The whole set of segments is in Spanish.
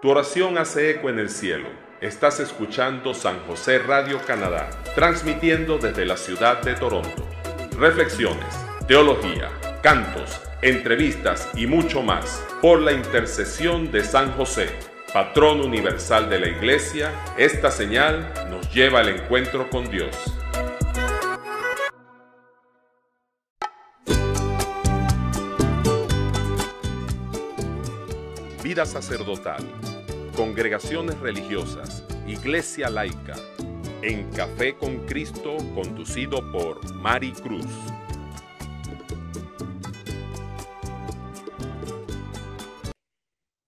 Tu oración hace eco en el cielo. Estás escuchando San José Radio Canadá, transmitiendo desde la ciudad de Toronto. Reflexiones, teología, cantos, entrevistas y mucho más por la intercesión de San José, patrón universal de la Iglesia. Esta señal nos lleva al encuentro con Dios. Vida sacerdotal congregaciones religiosas, iglesia laica, en Café con Cristo, conducido por Mari Cruz.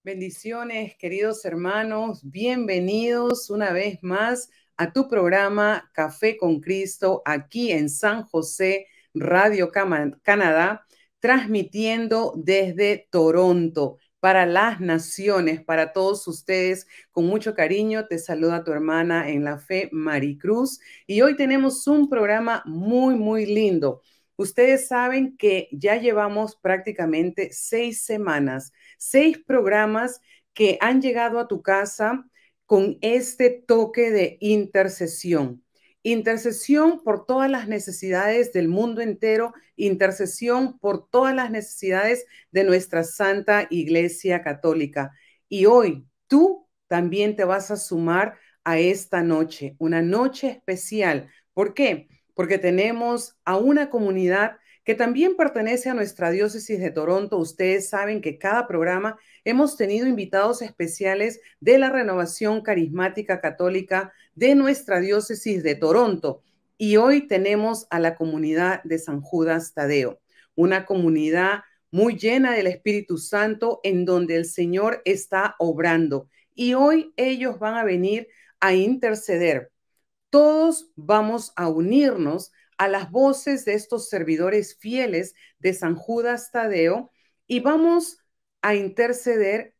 Bendiciones, queridos hermanos, bienvenidos una vez más a tu programa Café con Cristo aquí en San José, Radio Canadá, transmitiendo desde Toronto para las naciones, para todos ustedes. Con mucho cariño te saluda tu hermana en la fe, Maricruz. Y hoy tenemos un programa muy, muy lindo. Ustedes saben que ya llevamos prácticamente seis semanas, seis programas que han llegado a tu casa con este toque de intercesión. Intercesión por todas las necesidades del mundo entero, intercesión por todas las necesidades de nuestra Santa Iglesia Católica. Y hoy tú también te vas a sumar a esta noche, una noche especial. ¿Por qué? Porque tenemos a una comunidad que también pertenece a nuestra diócesis de Toronto. Ustedes saben que cada programa hemos tenido invitados especiales de la renovación carismática católica de nuestra diócesis de Toronto. Y hoy tenemos a la comunidad de San Judas Tadeo, una comunidad muy llena del Espíritu Santo en donde el Señor está obrando. Y hoy ellos van a venir a interceder. Todos vamos a unirnos a las voces de estos servidores fieles de San Judas Tadeo y vamos a interceder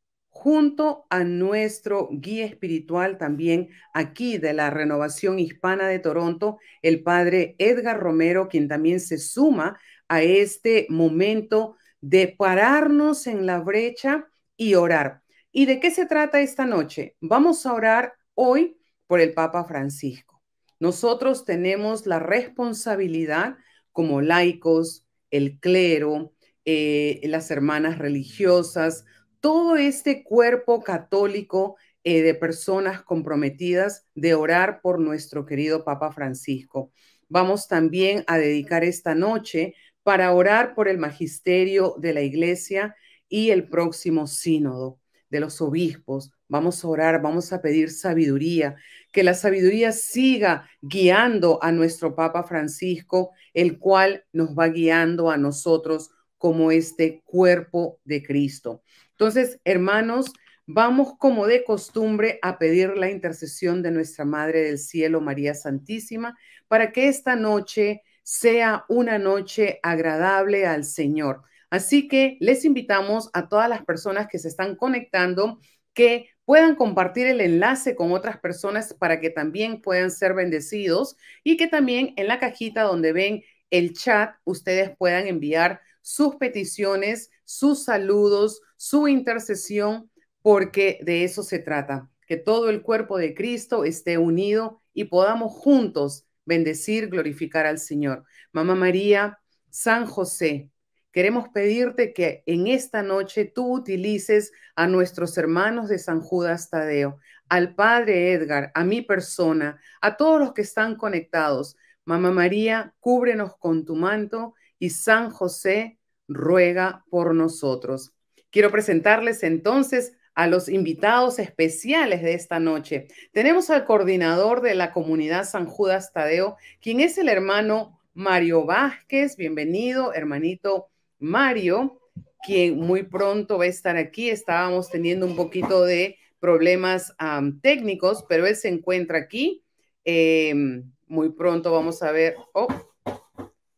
junto a nuestro guía espiritual también aquí de la Renovación Hispana de Toronto, el padre Edgar Romero, quien también se suma a este momento de pararnos en la brecha y orar. ¿Y de qué se trata esta noche? Vamos a orar hoy por el Papa Francisco. Nosotros tenemos la responsabilidad como laicos, el clero, eh, las hermanas religiosas, todo este cuerpo católico eh, de personas comprometidas de orar por nuestro querido Papa Francisco. Vamos también a dedicar esta noche para orar por el magisterio de la iglesia y el próximo sínodo de los obispos. Vamos a orar, vamos a pedir sabiduría, que la sabiduría siga guiando a nuestro Papa Francisco, el cual nos va guiando a nosotros como este cuerpo de Cristo. Entonces, hermanos, vamos como de costumbre a pedir la intercesión de nuestra Madre del Cielo, María Santísima, para que esta noche sea una noche agradable al Señor. Así que les invitamos a todas las personas que se están conectando que puedan compartir el enlace con otras personas para que también puedan ser bendecidos y que también en la cajita donde ven el chat ustedes puedan enviar sus peticiones, sus saludos, su intercesión, porque de eso se trata, que todo el cuerpo de Cristo esté unido y podamos juntos bendecir, glorificar al Señor. Mamá María, San José, Queremos pedirte que en esta noche tú utilices a nuestros hermanos de San Judas Tadeo, al Padre Edgar, a mi persona, a todos los que están conectados. Mamá María, cúbrenos con tu manto y San José ruega por nosotros. Quiero presentarles entonces a los invitados especiales de esta noche. Tenemos al coordinador de la comunidad San Judas Tadeo, quien es el hermano Mario Vázquez. Bienvenido, hermanito Mario, quien muy pronto va a estar aquí. Estábamos teniendo un poquito de problemas técnicos, pero él se encuentra aquí. Em, muy pronto vamos a ver. Oh,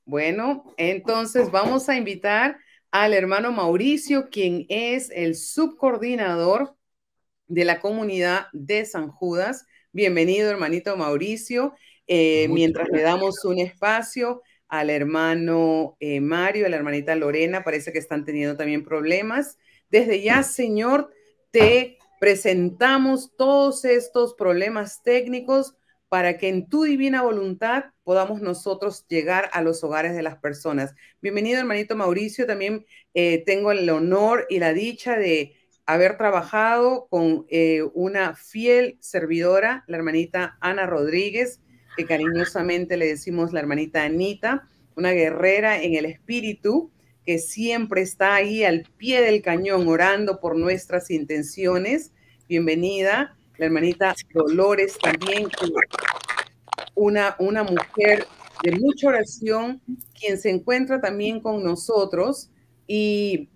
bueno, entonces vamos a invitar al hermano Mauricio, quien es el subcoordinador de la comunidad de San Judas. Bienvenido, hermanito Mauricio. Eh, mientras le damos un espacio, al hermano eh, Mario, a la hermanita Lorena, parece que están teniendo también problemas. Desde ya, Señor, te presentamos todos estos problemas técnicos para que en tu divina voluntad podamos nosotros llegar a los hogares de las personas. Bienvenido, hermanito Mauricio. También eh, tengo el honor y la dicha de haber trabajado con eh, una fiel servidora, la hermanita Ana Rodríguez, que cariñosamente le decimos la hermanita Anita, una guerrera en el espíritu que siempre está ahí al pie del cañón orando por nuestras intenciones. Bienvenida la hermanita Dolores también, una, una mujer de mucha oración, quien se encuentra también con nosotros y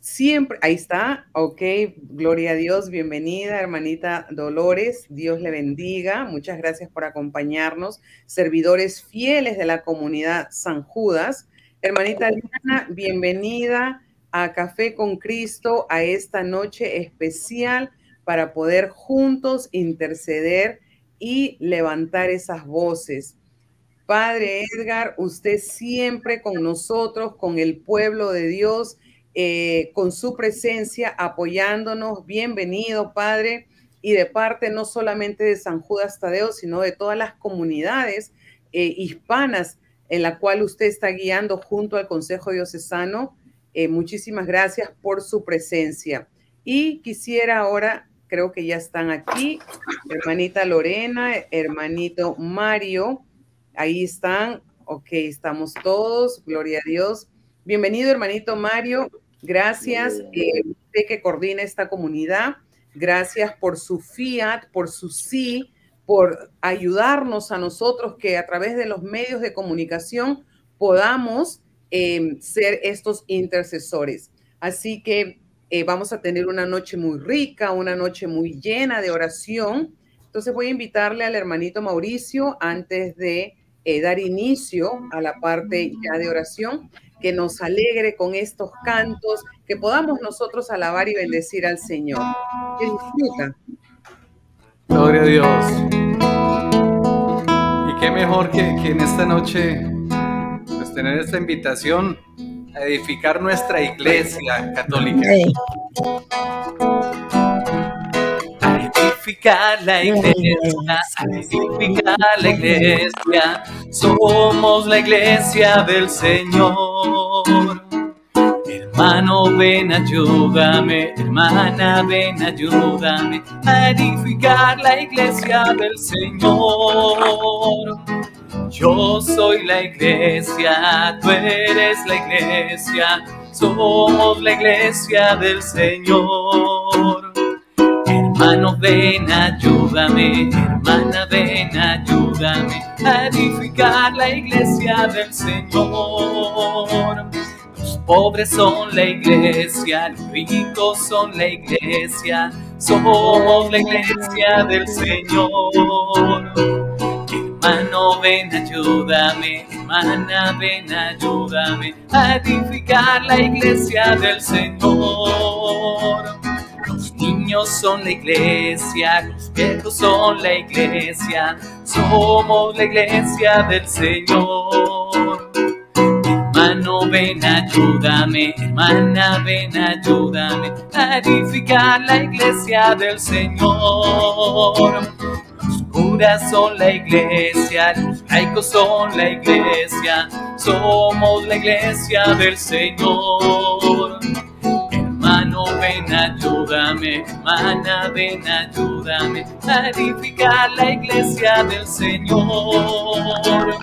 siempre, ahí está, ok, gloria a Dios, bienvenida hermanita Dolores, Dios le bendiga, muchas gracias por acompañarnos, servidores fieles de la comunidad San Judas. Hermanita Diana, bienvenida a Café con Cristo, a esta noche especial para poder juntos interceder y levantar esas voces. Padre Edgar, usted siempre con nosotros, con el pueblo de Dios, eh, con su presencia, apoyándonos. Bienvenido, Padre. Y de parte no solamente de San Judas Tadeo, sino de todas las comunidades eh, hispanas en la cual usted está guiando junto al Consejo Diocesano. Eh, muchísimas gracias por su presencia. Y quisiera ahora creo que ya están aquí. Hermanita Lorena, hermanito Mario, ahí están. Ok, estamos todos, gloria a Dios. Bienvenido, hermanito Mario. Gracias, eh, usted que coordina esta comunidad. Gracias por su fiat, por su sí, por ayudarnos a nosotros que a través de los medios de comunicación podamos eh, ser estos intercesores. Así que eh, vamos a tener una noche muy rica, una noche muy llena de oración. Entonces voy a invitarle al hermanito Mauricio antes de eh, dar inicio a la parte ya de oración, que nos alegre con estos cantos, que podamos nosotros alabar y bendecir al Señor. Que disfruta. Gloria a Dios. Y qué mejor que, que en esta noche pues tener esta invitación a edificar nuestra iglesia católica. A edificar la iglesia, a edificar la iglesia, somos la iglesia del Señor. Hermano, ven, ayúdame, hermana, ven, ayúdame a edificar la iglesia del Señor. Yo soy la iglesia, tú eres la iglesia, somos la iglesia del Señor. Hermano, ven, ayúdame, hermana, ven, ayúdame a edificar la iglesia del Señor. Los pobres son la iglesia, los ricos son la iglesia, somos la iglesia del Señor. Hermano, ven, ayúdame, hermana, ven, ayúdame a edificar la iglesia del Señor. Los niños son la iglesia, los viejos son la iglesia, somos la iglesia del Señor. Hermano, ven, ayúdame, hermana, ven, ayúdame a edificar la iglesia del Señor curas son la iglesia, los laicos son la iglesia, somos la iglesia del Señor. Hermano, ven, ayúdame, hermana, ven, ayúdame a edificar la iglesia del Señor.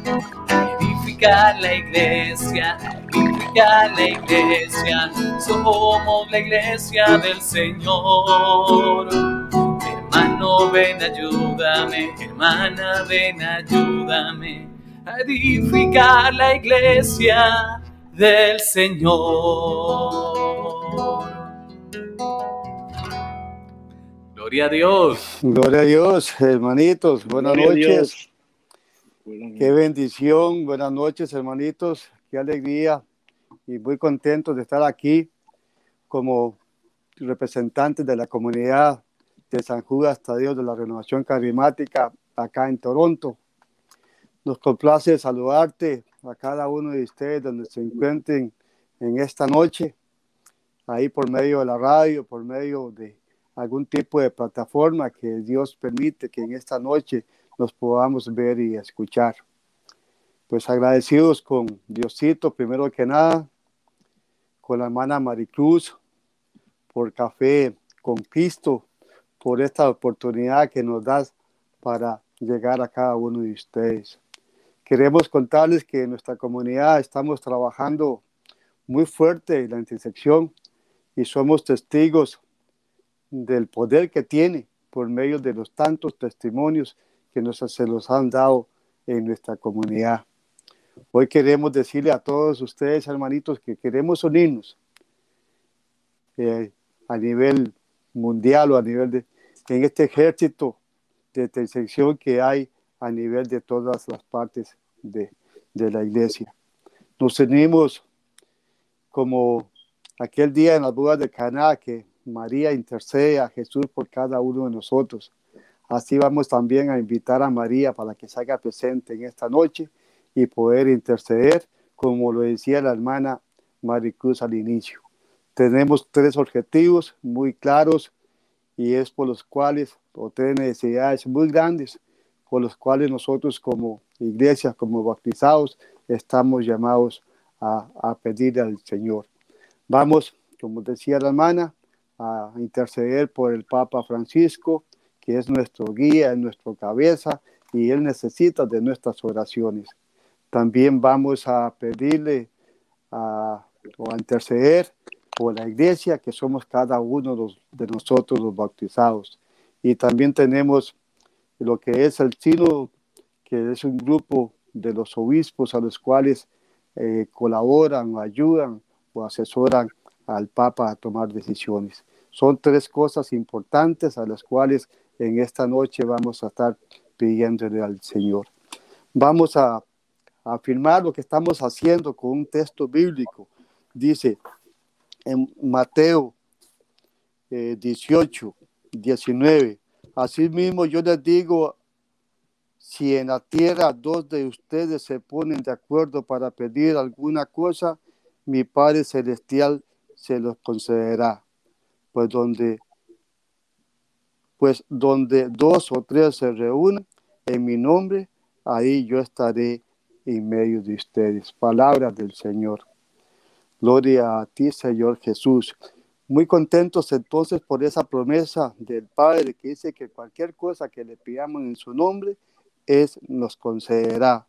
edificar la iglesia, edificar la iglesia, somos la iglesia del Señor Hermano, ven, ayúdame, hermana, ven, ayúdame a edificar la iglesia del Señor. Gloria a Dios. Gloria a Dios, hermanitos. Buenas noches. Qué bendición. Buenas noches, hermanitos. Qué alegría y muy contentos de estar aquí como representantes de la comunidad de San Judas Tadeo de la Renovación Carismática acá en Toronto. Nos complace saludarte a cada uno de ustedes donde se encuentren en esta noche, ahí por medio de la radio, por medio de algún tipo de plataforma que Dios permite que en esta noche nos podamos ver y escuchar. Pues agradecidos con Diosito, primero que nada, con la hermana Maricruz, por Café con por esta oportunidad que nos das para llegar a cada uno de ustedes. Queremos contarles que en nuestra comunidad estamos trabajando muy fuerte en la intersección y somos testigos del poder que tiene por medio de los tantos testimonios que nos se los han dado en nuestra comunidad. Hoy queremos decirle a todos ustedes, hermanitos, que queremos unirnos eh, a nivel mundial o a nivel de, en este ejército de intersección que hay a nivel de todas las partes de, de la iglesia. Nos unimos como aquel día en las bodas de Caná que María intercede a Jesús por cada uno de nosotros. Así vamos también a invitar a María para que se haga presente en esta noche y poder interceder, como lo decía la hermana Maricruz al inicio. Tenemos tres objetivos muy claros y es por los cuales, o tres necesidades muy grandes, por los cuales nosotros como iglesia, como bautizados, estamos llamados a, a pedir al Señor. Vamos, como decía la hermana, a interceder por el Papa Francisco, que es nuestro guía, es nuestro cabeza, y él necesita de nuestras oraciones. También vamos a pedirle o a interceder por la iglesia, que somos cada uno de nosotros los bautizados. Y también tenemos lo que es el Sino, que es un grupo de los obispos a los cuales eh, colaboran ayudan o asesoran al Papa a tomar decisiones. Son tres cosas importantes a las cuales en esta noche vamos a estar pidiéndole al Señor. Vamos a afirmar lo que estamos haciendo con un texto bíblico. Dice en Mateo 18, 19, Asimismo yo les digo, si en la tierra dos de ustedes se ponen de acuerdo para pedir alguna cosa, mi Padre Celestial se los concederá. Pues donde, pues donde dos o tres se reúnen en mi nombre, ahí yo estaré en medio de ustedes. Palabras del Señor. Gloria a ti, Señor Jesús. Muy contentos entonces por esa promesa del Padre que dice que cualquier cosa que le pidamos en su nombre, es, nos concederá.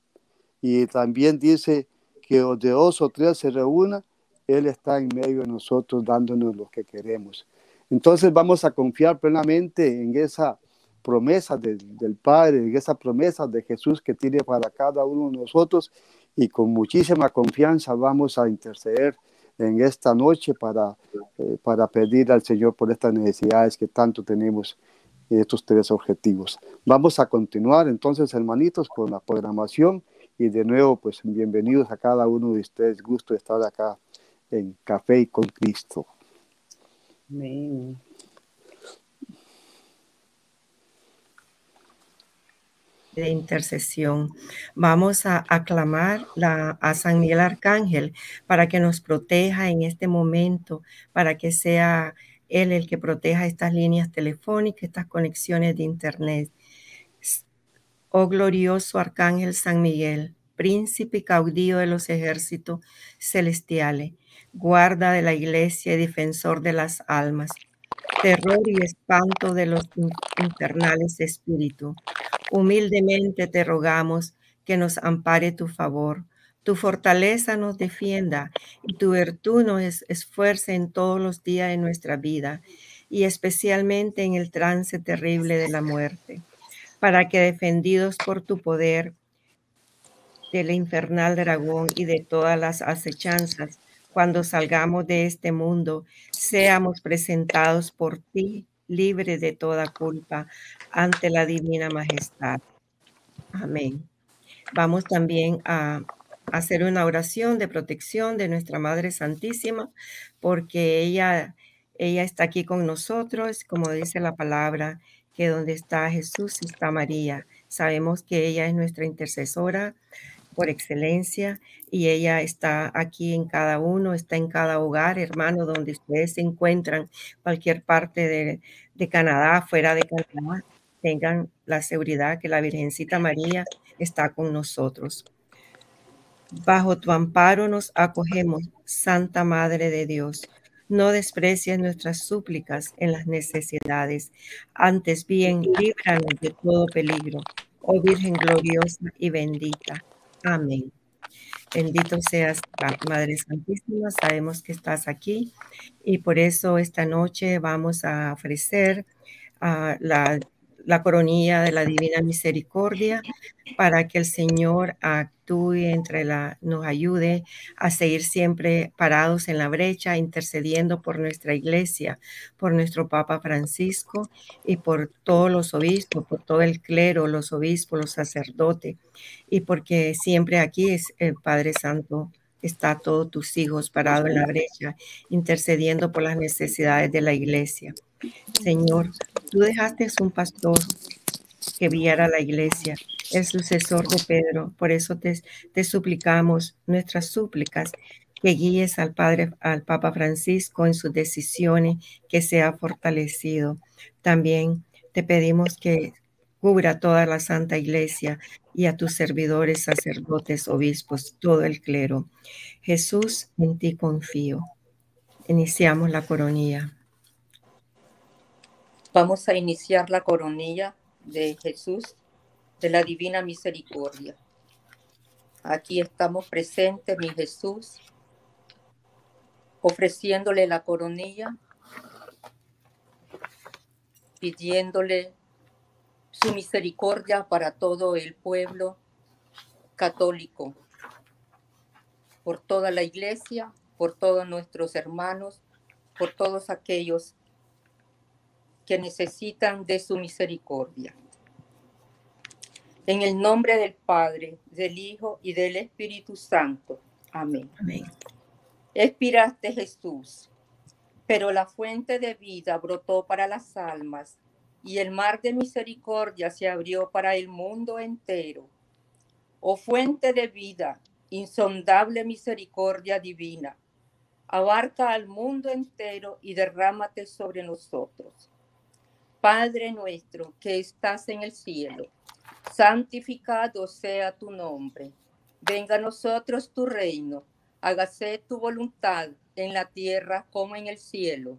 Y también dice que de dos o tres se reúna, Él está en medio de nosotros dándonos lo que queremos. Entonces vamos a confiar plenamente en esa promesa del Padre, en esa promesa de Jesús que tiene para cada uno de nosotros y con muchísima confianza vamos a interceder en esta noche para, eh, para pedir al Señor por estas necesidades que tanto tenemos estos tres objetivos. Vamos a continuar entonces, hermanitos, con la programación y de nuevo, pues bienvenidos a cada uno de ustedes. Gusto estar acá en Café y con Cristo. Amén. De intercesión. Vamos a aclamar a San Miguel Arcángel para que nos proteja en este momento, para que sea Él el que proteja estas líneas telefónicas, estas conexiones de Internet. Oh glorioso Arcángel San Miguel, príncipe y caudillo de los ejércitos celestiales, guarda de la iglesia y defensor de las almas, terror y espanto de los infernales espíritus Humildemente te rogamos que nos ampare tu favor, tu fortaleza nos defienda y tu virtud nos esfuerce en todos los días de nuestra vida y especialmente en el trance terrible de la muerte, para que defendidos por tu poder del infernal dragón y de todas las acechanzas, cuando salgamos de este mundo, seamos presentados por ti libre de toda culpa ante la divina majestad. Amén. Vamos también a hacer una oración de protección de nuestra Madre Santísima, porque ella, ella está aquí con nosotros, como dice la palabra, que donde está Jesús está María. Sabemos que ella es nuestra intercesora por excelencia y ella está aquí en cada uno, está en cada hogar, hermano, donde ustedes se encuentran, cualquier parte de, de Canadá, fuera de Canadá, tengan la seguridad que la Virgencita María está con nosotros. Bajo tu amparo nos acogemos, Santa Madre de Dios. No desprecies nuestras súplicas en las necesidades, antes bien líbranos de todo peligro, oh Virgen gloriosa y bendita. Amén. Bendito seas, Madre Santísima, sabemos que estás aquí y por eso esta noche vamos a ofrecer a la la coronilla de la Divina Misericordia para que el Señor actúe entre la, nos ayude a seguir siempre parados en la brecha, intercediendo por nuestra iglesia, por nuestro Papa Francisco y por todos los obispos, por todo el clero, los obispos, los sacerdotes, y porque siempre aquí es el Padre Santo está todos tus hijos parados en la brecha, intercediendo por las necesidades de la iglesia. Señor, tú dejaste un pastor que viera la iglesia, el sucesor de Pedro. Por eso te, te suplicamos nuestras súplicas que guíes al Padre, al Papa Francisco en sus decisiones, que sea fortalecido. También te pedimos que cubra toda la Santa Iglesia y a tus servidores, sacerdotes, obispos, todo el clero. Jesús, en ti confío. Iniciamos la coronilla. Vamos a iniciar la coronilla de Jesús de la Divina Misericordia. Aquí estamos presentes, mi Jesús, ofreciéndole la coronilla, pidiéndole su misericordia para todo el pueblo católico, por toda la iglesia, por todos nuestros hermanos, por todos aquellos que necesitan de su misericordia. En el nombre del Padre, del Hijo y del Espíritu Santo. Amén. Amén. Expiraste Jesús, pero la fuente de vida brotó para las almas y el mar de misericordia se abrió para el mundo entero. Oh fuente de vida, insondable misericordia divina, abarca al mundo entero y derrámate sobre nosotros. Padre nuestro que estás en el cielo, santificado sea tu nombre. Venga a nosotros tu reino, hágase tu voluntad en la tierra como en el cielo.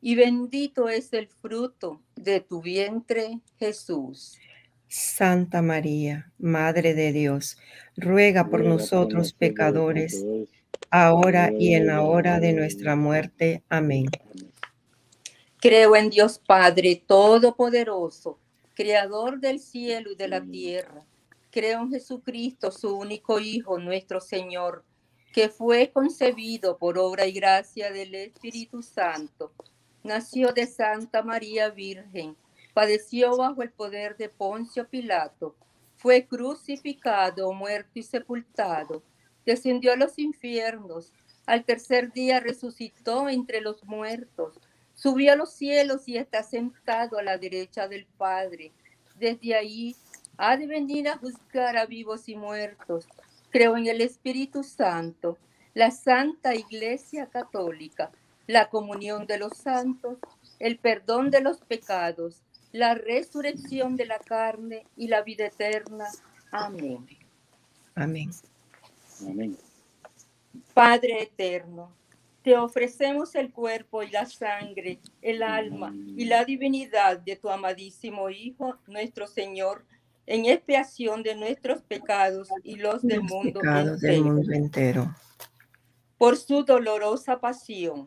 y bendito es el fruto de tu vientre, Jesús. Santa María, Madre de Dios, ruega por nosotros pecadores, ahora y en la hora de nuestra muerte. Amén. Creo en Dios Padre Todopoderoso, Creador del cielo y de la tierra. Creo en Jesucristo, su único Hijo, nuestro Señor, que fue concebido por obra y gracia del Espíritu Santo nació de Santa María Virgen, padeció bajo el poder de Poncio Pilato, fue crucificado, muerto y sepultado, descendió a los infiernos, al tercer día resucitó entre los muertos, subió a los cielos y está sentado a la derecha del Padre. Desde ahí ha de venir a juzgar a vivos y muertos. Creo en el Espíritu Santo, la Santa Iglesia Católica la comunión de los santos, el perdón de los pecados, la resurrección de la carne y la vida eterna. Amén. Amén. Amén. Padre eterno, te ofrecemos el cuerpo y la sangre, el alma y la divinidad de tu amadísimo Hijo, nuestro Señor, en expiación de nuestros pecados y los del mundo, Del mundo entero. Por su dolorosa pasión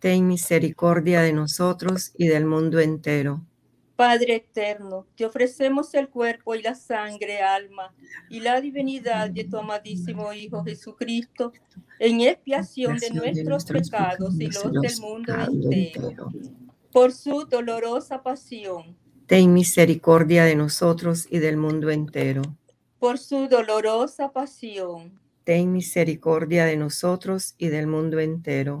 Ten misericordia de nosotros y del mundo entero. Padre eterno, te ofrecemos el cuerpo y la sangre, alma y la divinidad de tu amadísimo Hijo Jesucristo en expiación de nuestros pecados y los del mundo entero. Por su dolorosa pasión. Ten misericordia de nosotros y del mundo entero. Por su dolorosa pasión. Ten misericordia de nosotros y del mundo entero.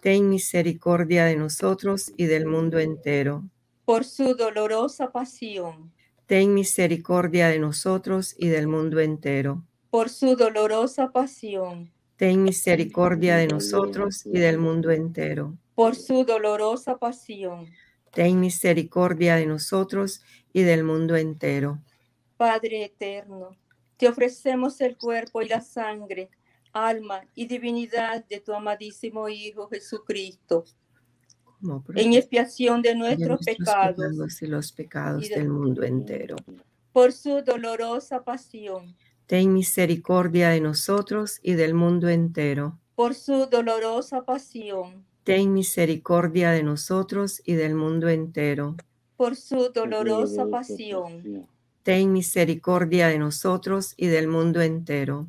Ten misericordia de nosotros y del mundo entero por su dolorosa pasión. Ten misericordia de nosotros y del mundo entero. Por su dolorosa pasión. Ten misericordia de nosotros y del mundo entero. Por su dolorosa pasión. Ten misericordia de nosotros y del mundo entero. Padre eterno, te ofrecemos el cuerpo y la sangre, alma y divinidad de tu amadísimo Hijo Jesucristo en expiación de nuestros, pecados, y los pecados del mundo entero. Por su dolorosa pasión. Ten misericordia de nosotros y del mundo entero. Por su dolorosa pasión. Ten misericordia de nosotros y del mundo entero. Por su dolorosa pasión. Ten misericordia de nosotros y del mundo entero.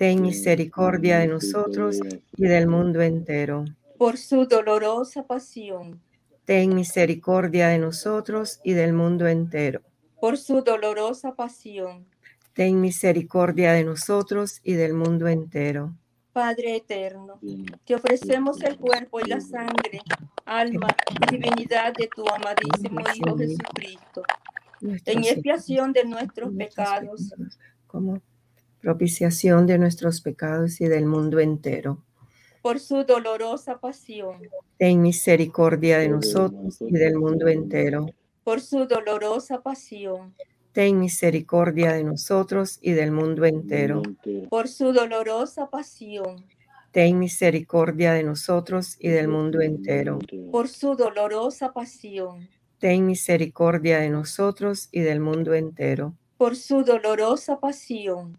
Ten misericordia de nosotros y del mundo entero por su dolorosa pasión. Ten misericordia de nosotros y del mundo entero. Por su dolorosa pasión. Ten misericordia de nosotros y del mundo entero. Padre eterno, te ofrecemos el cuerpo y la sangre, alma y divinidad de tu amadísimo Hijo Jesucristo, en expiación de nuestros pecados, como propiciación de nuestros pecados y del mundo entero por su dolorosa pasión. Ten misericordia de nosotros y del mundo entero. Por su dolorosa pasión. Ten misericordia de nosotros y del mundo entero. Por su dolorosa pasión. Ten misericordia de nosotros y del mundo entero. Por su dolorosa pasión. Ten misericordia de nosotros y del mundo entero. Por su dolorosa pasión.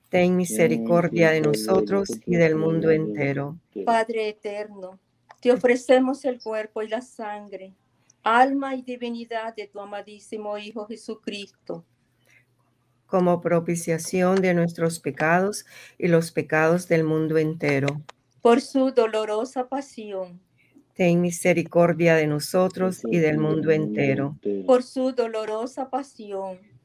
ten misericordia de nosotros y del mundo entero. Padre eterno, te ofrecemos el cuerpo y la sangre, alma y divinidad de tu amadísimo Hijo Jesucristo, como propiciación de nuestros pecados y los pecados del mundo entero. Por su dolorosa pasión. Ten misericordia de nosotros y del mundo entero. Por su dolorosa pasión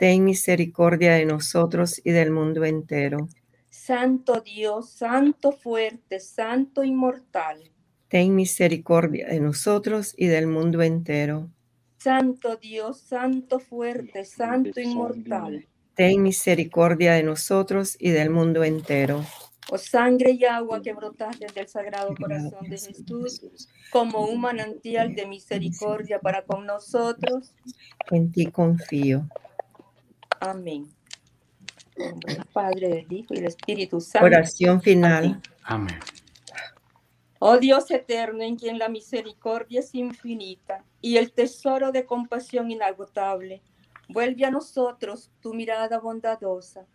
ten misericordia de nosotros y del mundo entero. Santo Dios, Santo fuerte, Santo inmortal. Ten misericordia de nosotros y del mundo entero. Santo Dios, Santo fuerte, Santo inmortal. Ten misericordia de nosotros y del mundo entero. Oh sangre y agua que brotaste del sagrado corazón de Jesús, como un manantial de misericordia para con nosotros. En ti confío. Amén. Padre, del Hijo y del Espíritu Santo. Oración final. Amén. Oh Dios eterno, en quien la misericordia es infinita y el tesoro de compasión inagotable, vuelve a nosotros tu mirada bondadosa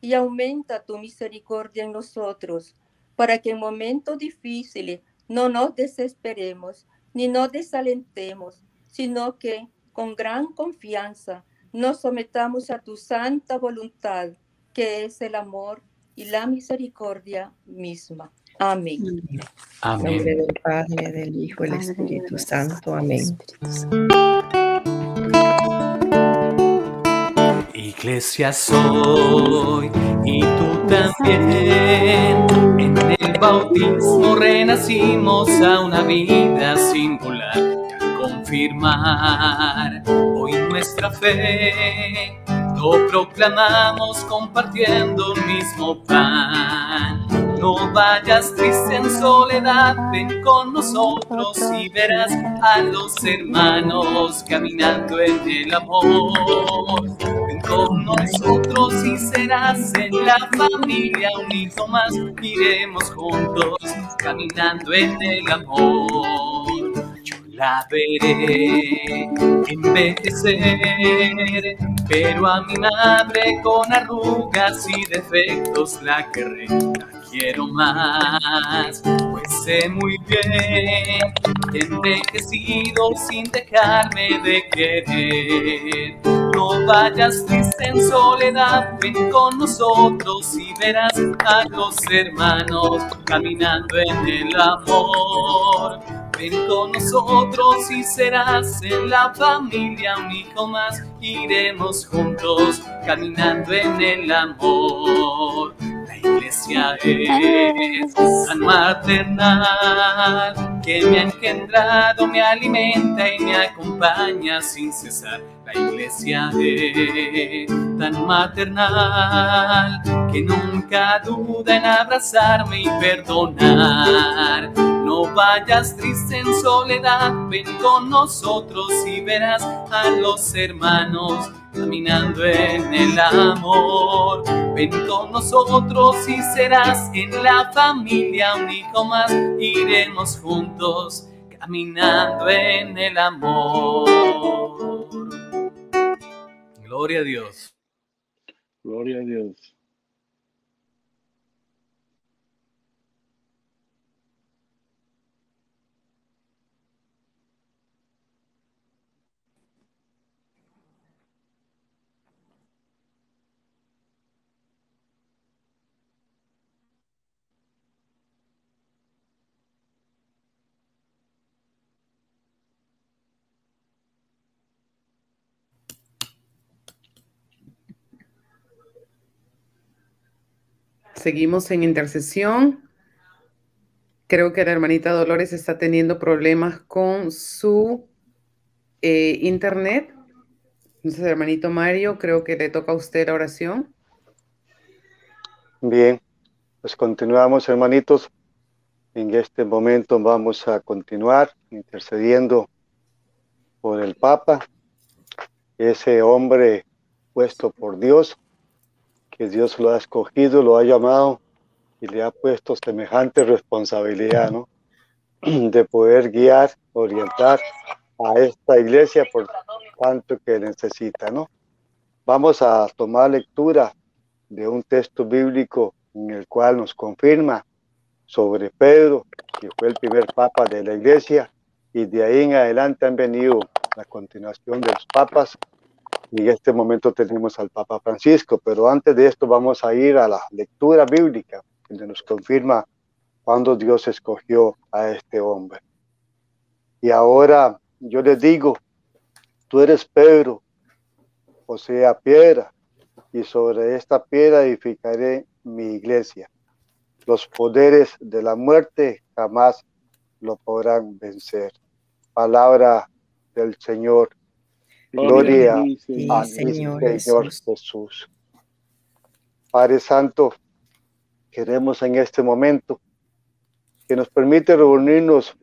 y aumenta tu misericordia en nosotros, para que en momentos difíciles no nos desesperemos ni nos desalentemos, sino que con gran confianza nos sometamos a tu santa voluntad, que es el amor y la misericordia misma. Amén. Amén. En nombre del Padre, del Hijo del Espíritu Santo. Amén. Iglesia soy y tú también. En el bautismo renacimos a una vida singular confirmar nuestra fe. Lo proclamamos compartiendo un mismo pan. No vayas triste en soledad, ven con nosotros y verás a los hermanos caminando en el amor. Ven con nosotros y serás en la familia un hijo más. Iremos juntos caminando en el amor la veré. Envejecer, pero a mi madre con arrugas y defectos la querré, la quiero más, pues sé muy bien que envejecido sin dejarme de querer. No vayas triste en soledad, ven con nosotros y verás a los hermanos caminando en el amor Ven con nosotros y serás en la familia un hijo más. Iremos juntos caminando en el amor. La iglesia es tan maternal que me ha engendrado, me alimenta y me acompaña sin cesar. La iglesia es tan maternal que nunca duda en abrazarme y perdonar no vayas triste en soledad, ven con nosotros y verás a los hermanos caminando en el amor. Ven con nosotros y serás en la familia un hijo más. Iremos juntos caminando en el amor. Gloria a Dios. Gloria a Dios. Seguimos en intercesión. Creo que la hermanita Dolores está teniendo problemas con su eh, internet. Entonces, hermanito Mario, creo que le toca a usted la oración. Bien, pues continuamos, hermanitos. En este momento vamos a continuar intercediendo por el Papa, ese hombre puesto por Dios, que Dios lo ha escogido, lo ha llamado y le ha puesto semejante responsabilidad, ¿no? De poder guiar, orientar a esta iglesia por tanto que necesita, ¿no? Vamos a tomar lectura de un texto bíblico en el cual nos confirma sobre Pedro, que fue el primer papa de la iglesia, y de ahí en adelante han venido la continuación de los papas, y en este momento tenemos al Papa Francisco, pero antes de esto vamos a ir a la lectura bíblica, donde nos confirma cuando Dios escogió a este hombre. Y ahora yo les digo, tú eres Pedro, o sea, piedra, y sobre esta piedra edificaré mi iglesia. Los poderes de la muerte jamás lo podrán vencer. Palabra del Señor. Gloria a ti, Señor, Jesús. Padre Santo, queremos en este momento que nos permite reunirnos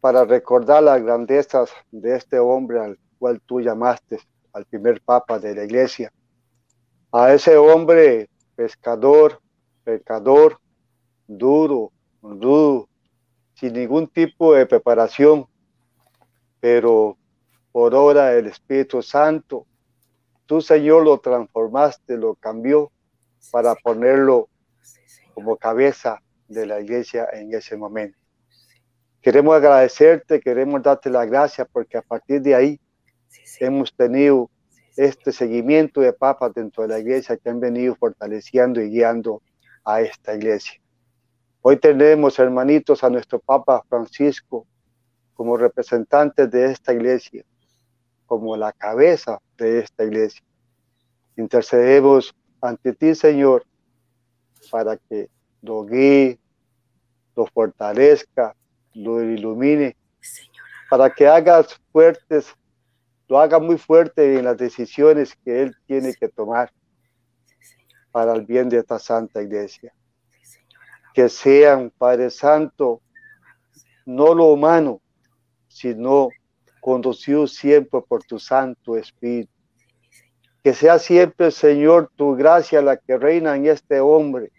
para recordar las grandezas de este hombre al cual tú llamaste al primer papa de la iglesia, a ese hombre pescador, pecador, duro, rudo, sin ningún tipo de preparación, pero por obra del Espíritu Santo, tú Señor lo transformaste, lo cambió para ponerlo como cabeza de la iglesia en ese momento. Queremos agradecerte, queremos darte la gracia porque a partir de ahí hemos tenido este seguimiento de papas dentro de la iglesia que han venido fortaleciendo y guiando a esta iglesia. Hoy tenemos, hermanitos, a nuestro Papa Francisco como representante de esta iglesia, como la cabeza de esta iglesia. Intercedemos ante ti, Señor, para que lo guíe, lo fortalezca, lo ilumine, para que hagas fuertes lo haga muy fuerte en las decisiones que Él tiene que tomar para el bien de esta santa iglesia. Que sean, Padre Santo, no lo humano, sino conducidos siempre por tu Santo Espíritu. Que sea siempre, Señor, tu gracia la que reina en este hombre.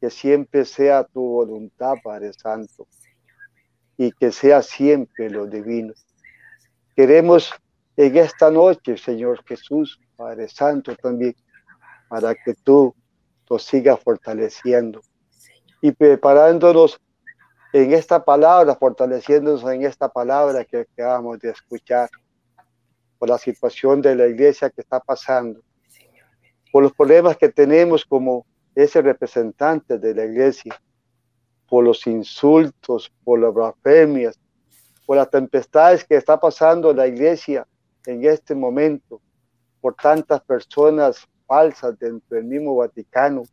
Que siempre sea tu voluntad, Padre Santo. Y que sea siempre lo divino. Queremos en esta noche, Señor Jesús, Padre Santo también, para que tú nos sigas fortaleciendo y preparándonos en esta palabra, fortaleciéndonos en esta palabra que acabamos de escuchar, por la situación de la iglesia que está pasando, por los problemas que tenemos como ese representante de la iglesia, por los insultos, por las blasfemias, por las tempestades que está pasando la iglesia en este momento por tantas personas falsas dentro del mismo Vaticano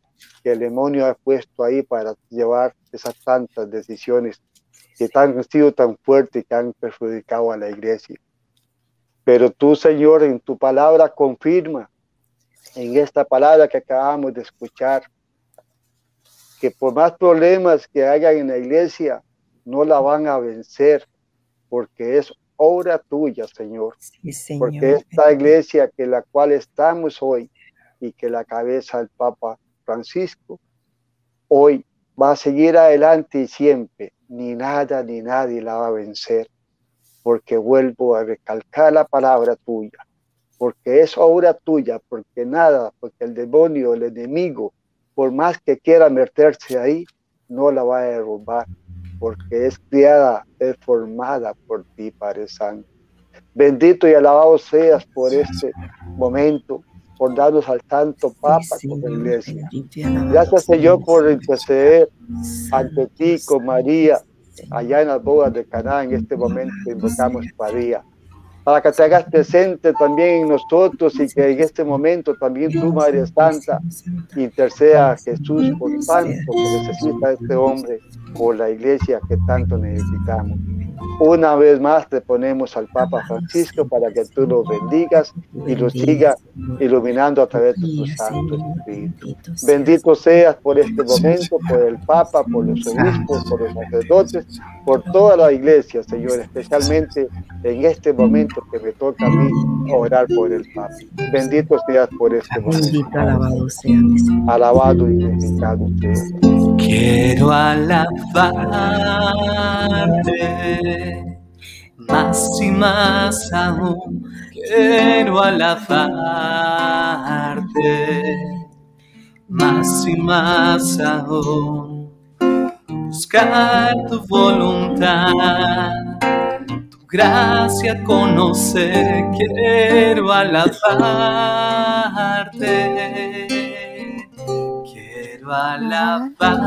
que el demonio ha puesto ahí para llevar esas tantas decisiones que han sido tan fuertes y que han perjudicado a la iglesia. Pero tú, Señor, en tu palabra confirma, en esta palabra que acabamos de escuchar, que por más problemas que haya en la iglesia, no la van a vencer, porque es obra tuya, Señor. Porque esta iglesia que la cual estamos hoy y que la cabeza el Papa Francisco, hoy va a seguir adelante y siempre, ni nada ni nadie la va a vencer, porque vuelvo a recalcar la palabra tuya, porque es obra tuya, porque nada, porque el demonio, el enemigo, por más que quiera meterse ahí, no la va a derrumbar porque es criada, es formada por ti, Padre Santo. Bendito y alabado seas por este momento, por darnos al Santo Papa la iglesia. Gracias, Señor, por interceder ante ti con María, allá en las bodas de Caná, en este momento invocamos María para que te hagas presente también en nosotros y que en este momento también tú, Madre Santa, interceda a Jesús por tanto que necesita este hombre, por la iglesia que tanto necesitamos. Una vez más te ponemos al Papa Francisco para que tú lo bendigas y lo sigas iluminando a través de tu Santo Espíritu. Bendito seas por este momento, por el Papa, por los obispos, por los sacerdotes, por toda la iglesia, Señor, especialmente en este momento que me toca a mí orar por el Papa. Bendito seas por este momento. alabado sea. Alabado y bendito seas. Quiero alabarte más y más aún. Quiero alabarte más y más aún. Buscar tu voluntad, gracia conocer. Quiero alabarte quiero alabarte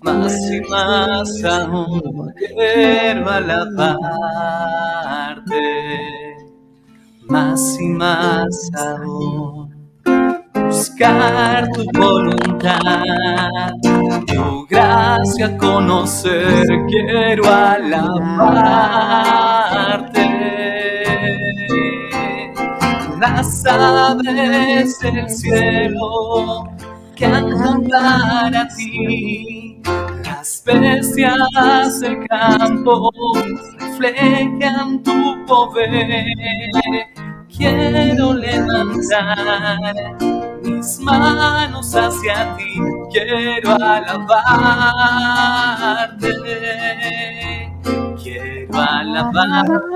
más y más aún quiero alabarte más y más aún buscar tu voluntad tu gracia conocer quiero alabarte las aves del cielo cantan para ti, las bestias del campo reflejan tu poder. Quiero levantar mis manos hacia ti, quiero alabarte, quiero alabarte.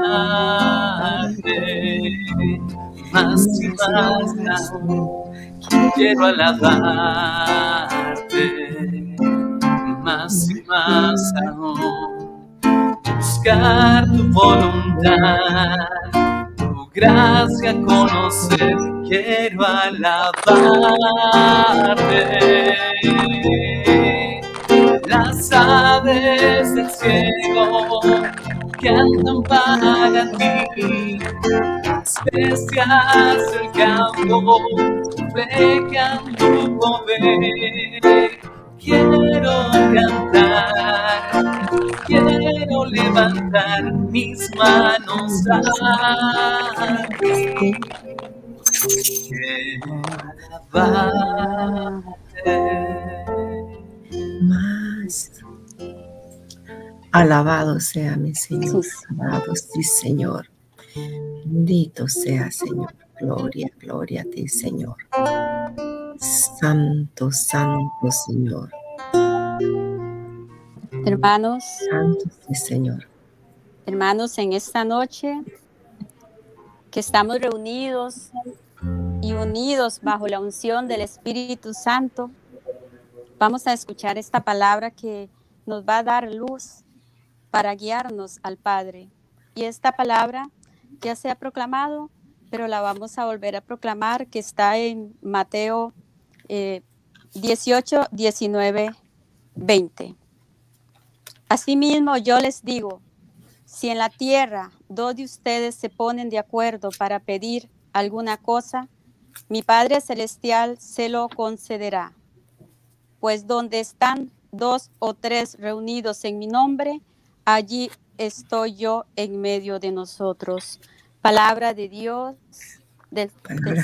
Más y más quiero alabarte. Más y más aún buscar tu voluntad gracia conocer quiero alabarte las aves del cielo cantan para ti las bestias del campo reflejan tu poder. Quiero cantar, quiero levantar mis manos a ti. Más. Alabado sea mi Señor. Alabado sí, Señor. Bendito sea, Señor. Gloria, gloria a ti, Señor. Santo, santo, Señor. Hermanos, Santo, sí, Señor. hermanos, en esta noche que estamos reunidos y unidos bajo la unción del Espíritu Santo, vamos a escuchar esta palabra que nos va a dar luz para guiarnos al Padre. Y esta palabra ya se ha proclamado, pero la vamos a volver a proclamar, que está en Mateo eh, 18, 19, 20. Asimismo, yo les digo, si en la tierra dos de ustedes se ponen de acuerdo para pedir alguna cosa, mi Padre Celestial se lo concederá. Pues donde están dos o tres reunidos en mi nombre, allí estoy yo en medio de nosotros. Palabra de Dios, del,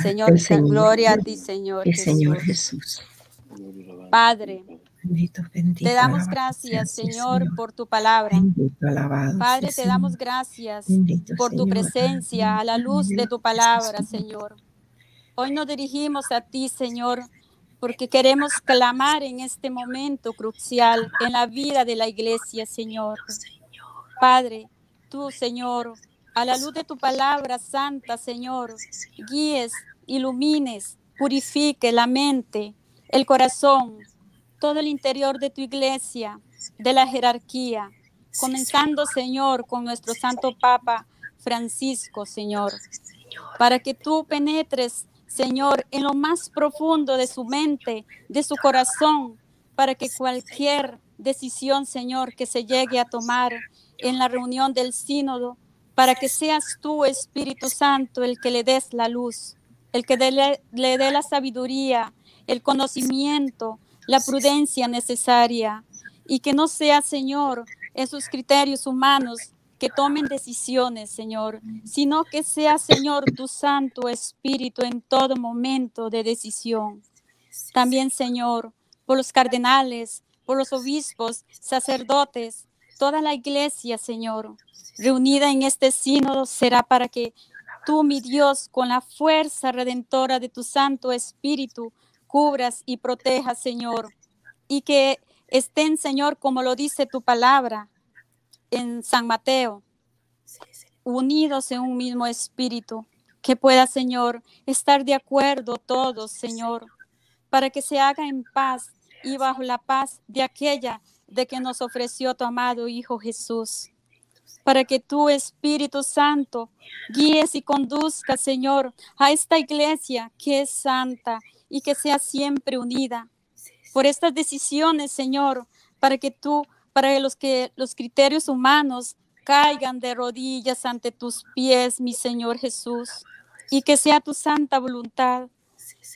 Señor, del Señor. Gloria a ti, Señor. El Señor Jesús. Jesús. Padre, Bendito, bendito. te damos gracias, Señor, por tu palabra. Bendito, alabado. Padre, te damos gracias por tu Señor. presencia a la luz de tu palabra, Señor. Hoy nos dirigimos a ti, Señor, porque queremos clamar en este momento crucial en la vida de la iglesia, Señor. Padre, tú, Señor, a la luz de tu palabra santa, Señor, guíes, ilumines, purifique la mente, el corazón, todo el interior de tu iglesia, de la jerarquía, comenzando, Señor, con nuestro Santo Papa Francisco, Señor, para que tú penetres, Señor, en lo más profundo de su mente, de su corazón, para que cualquier decisión, Señor, que se llegue a tomar en la reunión del sínodo, para que seas tú, Espíritu Santo, el que le des la luz, el que dele- le dé la sabiduría, el conocimiento, la prudencia necesaria y que no sea, Señor, esos criterios humanos que tomen decisiones, Señor, sino que sea, Señor, tu Santo Espíritu en todo momento de decisión. También, Señor, por los cardenales, por los obispos, sacerdotes, toda la iglesia, Señor, reunida en este sínodo será para que tú, mi Dios, con la fuerza redentora de tu Santo Espíritu, cubras y protejas, Señor, y que estén, Señor, como lo dice tu palabra en San Mateo, unidos en un mismo espíritu, que pueda, Señor, estar de acuerdo todos, Señor, para que se haga en paz y bajo la paz de aquella de que nos ofreció tu amado Hijo Jesús. Para que tu Espíritu Santo guíes y conduzca, Señor, a esta iglesia que es santa y que sea siempre unida. Por estas decisiones, Señor, para que tú, para que los que los criterios humanos caigan de rodillas ante tus pies, mi Señor Jesús, y que sea tu santa voluntad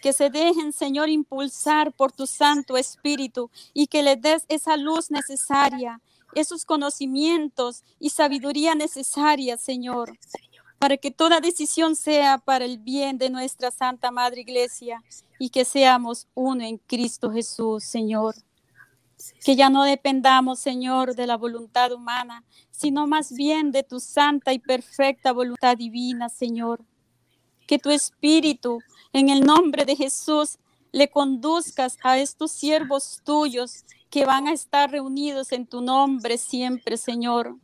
que se dejen, Señor, impulsar por tu Santo Espíritu y que les des esa luz necesaria, esos conocimientos y sabiduría necesaria, Señor, para que toda decisión sea para el bien de nuestra Santa Madre Iglesia y que seamos uno en Cristo Jesús, Señor. Que ya no dependamos, Señor, de la voluntad humana, sino más bien de tu santa y perfecta voluntad divina, Señor. Que tu Espíritu en el nombre de Jesús, le conduzcas a estos siervos tuyos que van a estar reunidos en tu nombre siempre, Señor.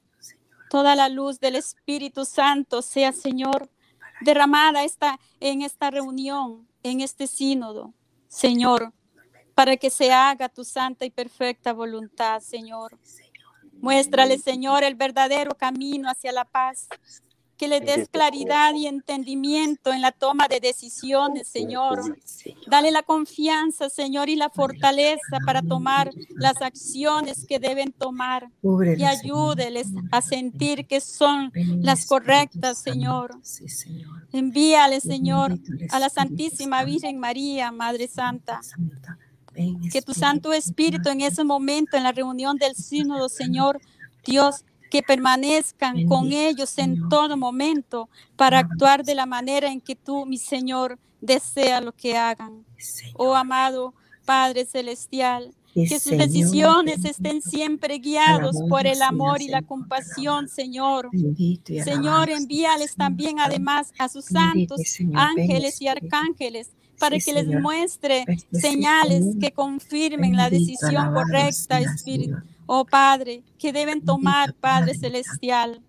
Toda la luz del Espíritu Santo sea, Señor, derramada esta, en esta reunión, en este sínodo, Señor, para que se haga tu santa y perfecta voluntad, Señor. Muéstrale, Señor, el verdadero camino hacia la paz que le des claridad y entendimiento en la toma de decisiones, Señor. Dale la confianza, Señor, y la fortaleza para tomar las acciones que deben tomar. Y ayúdeles a sentir que son las correctas, Señor. Envíale, Señor, a la Santísima Virgen María, Madre Santa. Que tu Santo Espíritu en ese momento, en la reunión del sínodo, Señor, Dios, que permanezcan con ellos en todo momento para actuar de la manera en que tú, mi Señor, desea lo que hagan. Oh amado Padre Celestial, que sus decisiones estén siempre guiados por el amor y la compasión, Señor. Señor, envíales también además a sus santos ángeles y arcángeles para que les muestre señales que confirmen la decisión correcta, Espíritu oh Padre, que deben tomar, Padre Celestial.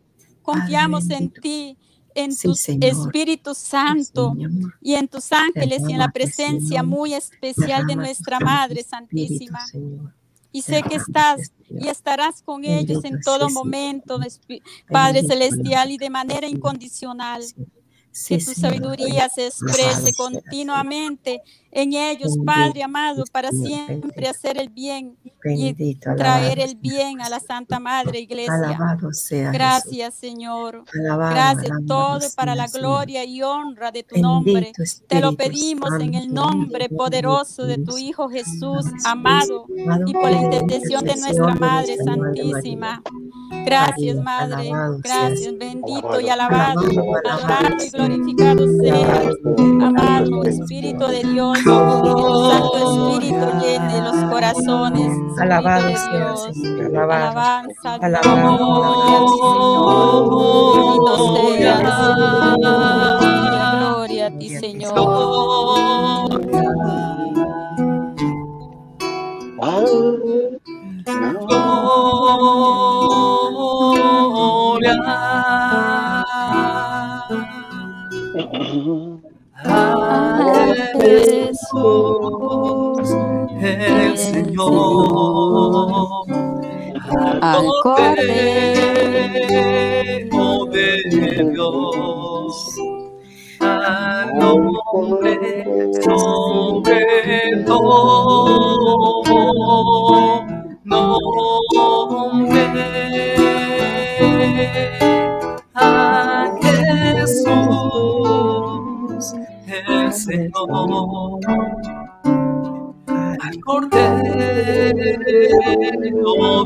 Confiamos en ti, en tu Espíritu Santo y en tus ángeles y en la presencia muy especial de nuestra Madre Santísima. Y sé que estás y estarás con ellos en todo momento, Padre Celestial, y de manera incondicional que tu sabiduría se exprese continuamente en ellos, Padre amado, para siempre hacer el bien y traer el bien a la Santa Madre Iglesia. Gracias, Señor. Gracias todo para la gloria y honra de tu nombre. Te lo pedimos en el nombre poderoso de tu Hijo Jesús, amado, y por la intercesión de nuestra Madre Santísima. Gracias, Madre. Gracias, bendito y alabado, adorado y glorificado sea, amado Espíritu de Dios, Santo Espíritu llene los corazones. Alabado sea, Señor. Alabanza, Alabado. gloria al Señor. Bendito seas. Gloria a ti, Señor. A Jesús, el Señor, Al Cordero de Dios, al nombre sobre todo nombre, a Jesús, Señor, al Cordero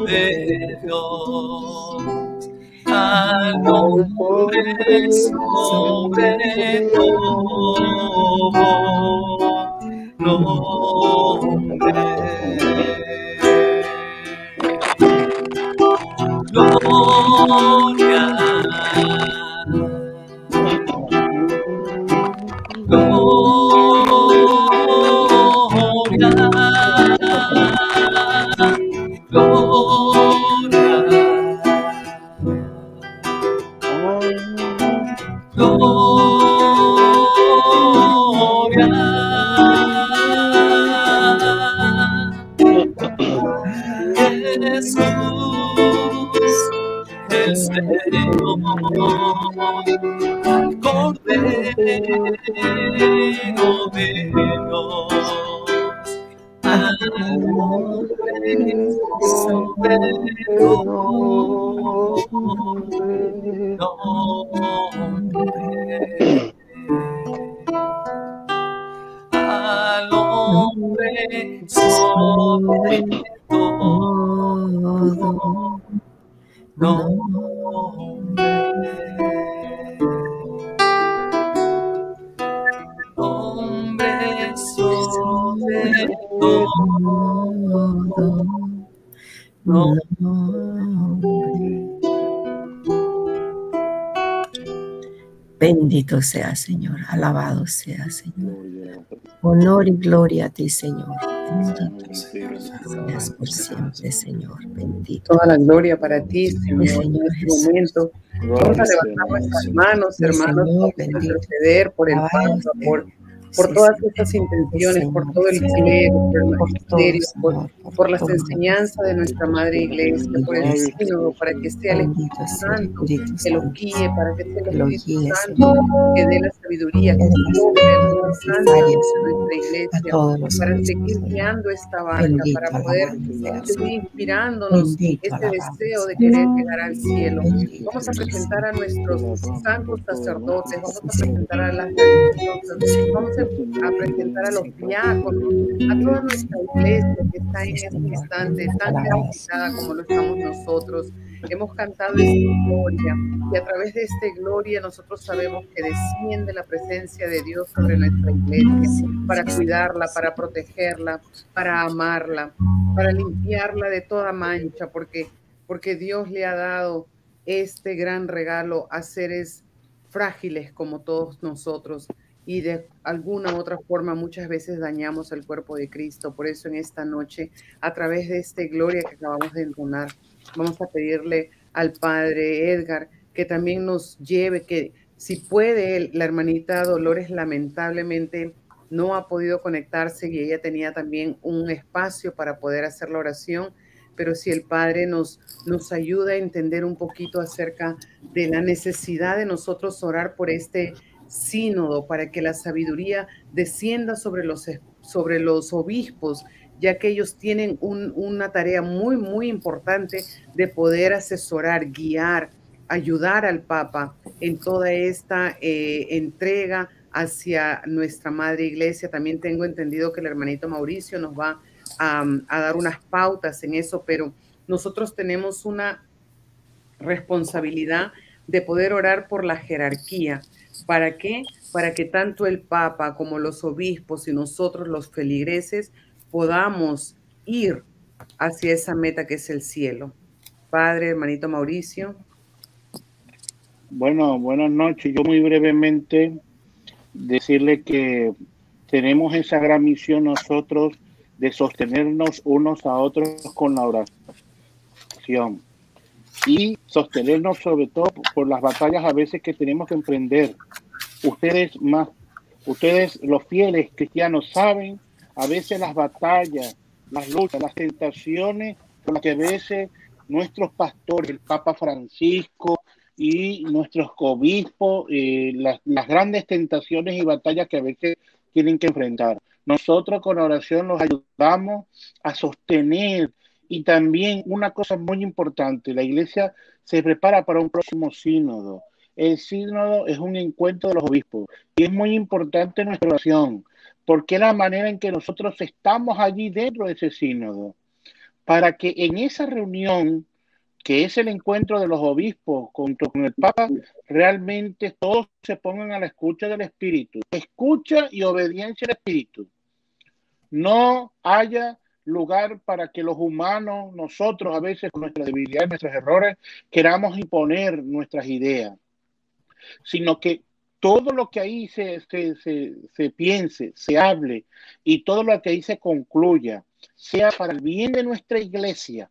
de Dios, al nombre sobre todo nombre. Gloria. Bendito sea, Señor. Alabado sea, Señor. Honor y gloria a ti, Señor. Bendito seas por siempre, Señor. Bendito. Toda la gloria para ti, Señor, en este momento. Vamos a levantar nuestras manos, hermanos, para interceder por el Padre, por por todas estas intenciones, por todo el clero, por el magisterio, por, las enseñanzas de nuestra Madre Iglesia, por el sínodo, para que sea el Espíritu Santo que lo guíe, para que sea el Espíritu Santo que dé la sabiduría, que el Santo de nuestra Iglesia, para seguir guiando esta barca, para poder seguir inspirándonos este deseo de querer llegar al cielo. Vamos a presentar a nuestros santos sacerdotes, vamos a presentar a las vamos a a presentar a los diáconos, a toda nuestra iglesia que está en este instante tan necesitada como lo estamos nosotros. Hemos cantado esta gloria y a través de esta gloria nosotros sabemos que desciende la presencia de Dios sobre nuestra iglesia para cuidarla, para protegerla, para amarla, para limpiarla de toda mancha, porque, porque Dios le ha dado este gran regalo a seres frágiles como todos nosotros y de alguna u otra forma muchas veces dañamos el cuerpo de Cristo. Por eso en esta noche, a través de esta gloria que acabamos de entonar, vamos a pedirle al Padre Edgar que también nos lleve, que si puede, la hermanita Dolores lamentablemente no ha podido conectarse y ella tenía también un espacio para poder hacer la oración, pero si el Padre nos, nos ayuda a entender un poquito acerca de la necesidad de nosotros orar por este sínodo para que la sabiduría descienda sobre los, sobre los obispos, ya que ellos tienen una tarea muy, muy importante de poder asesorar, guiar, ayudar al Papa en toda esta eh, entrega hacia nuestra Madre Iglesia. También tengo entendido que el hermanito Mauricio nos va a, a dar unas pautas en eso, pero nosotros tenemos una responsabilidad de poder orar por la jerarquía, ¿Para qué? Para que tanto el Papa como los obispos y nosotros los feligreses podamos ir hacia esa meta que es el cielo. Padre, hermanito Mauricio. Bueno, buenas noches. Yo muy brevemente decirle que tenemos esa gran misión nosotros de sostenernos unos a otros con la oración y sostenernos sobre todo por las batallas a veces que tenemos que emprender. Ustedes más, ustedes los fieles cristianos saben a veces las batallas, las luchas, las tentaciones con las que a veces nuestros pastores, el Papa Francisco y nuestros obispos, eh, las, las grandes tentaciones y batallas que a veces tienen que enfrentar. Nosotros con oración los ayudamos a sostener y también una cosa muy importante, la iglesia se prepara para un próximo sínodo. El sínodo es un encuentro de los obispos y es muy importante nuestra oración, porque la manera en que nosotros estamos allí dentro de ese sínodo. para que en esa reunión, que es el encuentro de los obispos junto con el Papa, realmente todos se pongan a la escucha del Espíritu. Escucha y obediencia al Espíritu. No haya lugar para que los humanos, nosotros a veces con nuestras debilidades, nuestros errores, queramos imponer nuestras ideas, sino que todo lo que ahí se, se, piense, se hable y todo lo que ahí se concluya, sea para el bien de nuestra iglesia,